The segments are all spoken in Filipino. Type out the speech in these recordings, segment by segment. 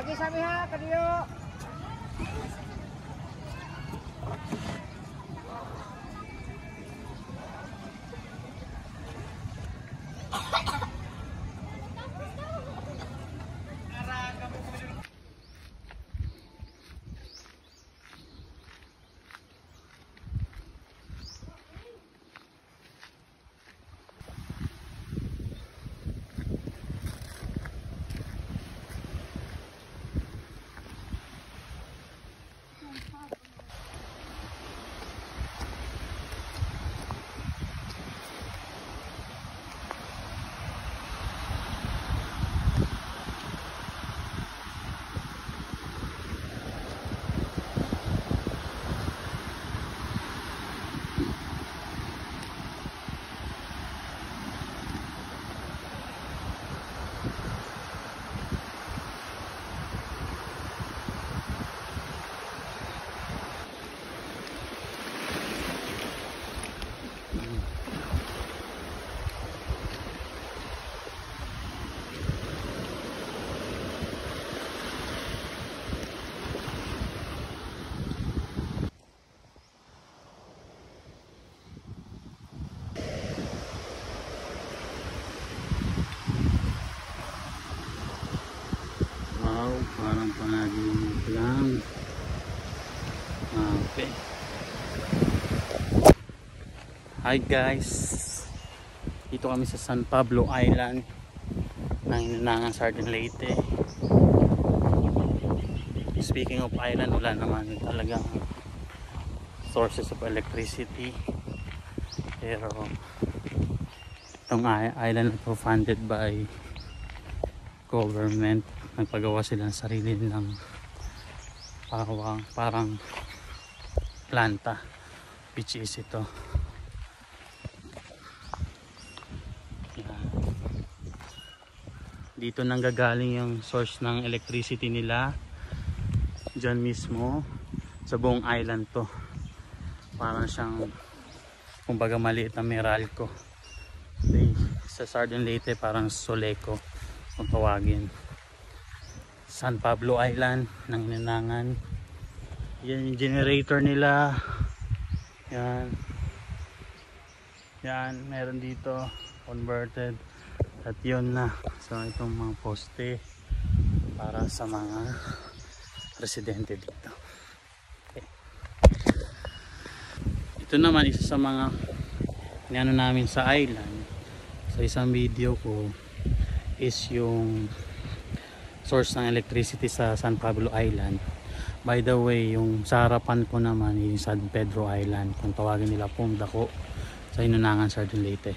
Lagi samiha ke dia. Parang palaging lang. Okay. Hi guys. Dito kami sa San Pablo Island ng Inanangan Sardin Leyte. Speaking of island, wala naman talagang sources of electricity. Pero itong island na funded by government nagpagawa sila ng sarili nilang parang, parang planta which is ito. Dito nanggagaling yung source ng electricity nila. Dyan mismo sa buong island to. Parang siyang kumbaga maliit na Meralco. Sa Sardin Leyte parang Soleco kung tawagin. San Pablo Island ng Inanangan yan yung generator nila. Yan. Yan meron dito converted. At yun na so itong mga poste para sa mga residente dito. Okay. ito naman isa sa mga niano namin sa island. Sa isang video ko is yung source ng electricity sa San Pablo Island. By the way yung sa harapan ko naman yung San Pedro Island kung tawagin nila pong dako sa Inunangan Sardin Leyte.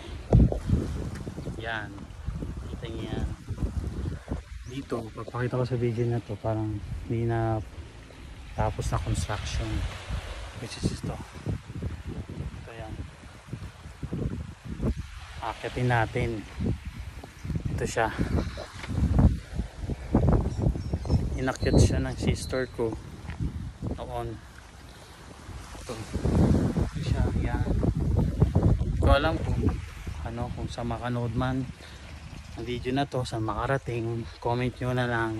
Yan. Kita niya dito papakita ko sa video na to parang hindi na tapos na construction. Which is ito. Ito yan. Akitin natin ito siya. Inakyat siya ng sister ko noon. Ito. Ito siya yan. Ko alam kung ano kung sa makanood man ang video na to sa makarating comment nyo na lang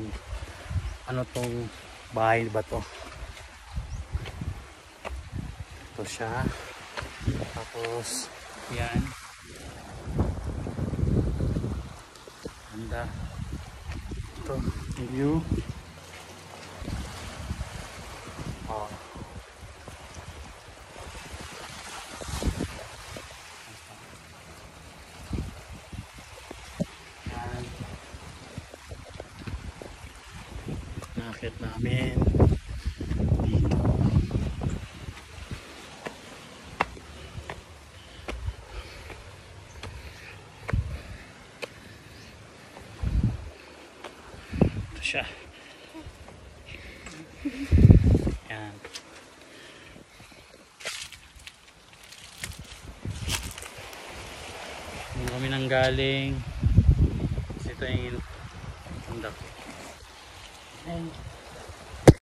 ano tong bahay ba to. Ito siya. Tapos yan ganda. Ito view. Oh. yan. Namin siya yan Doon kami nang galing ito yung ang dako. Ayan.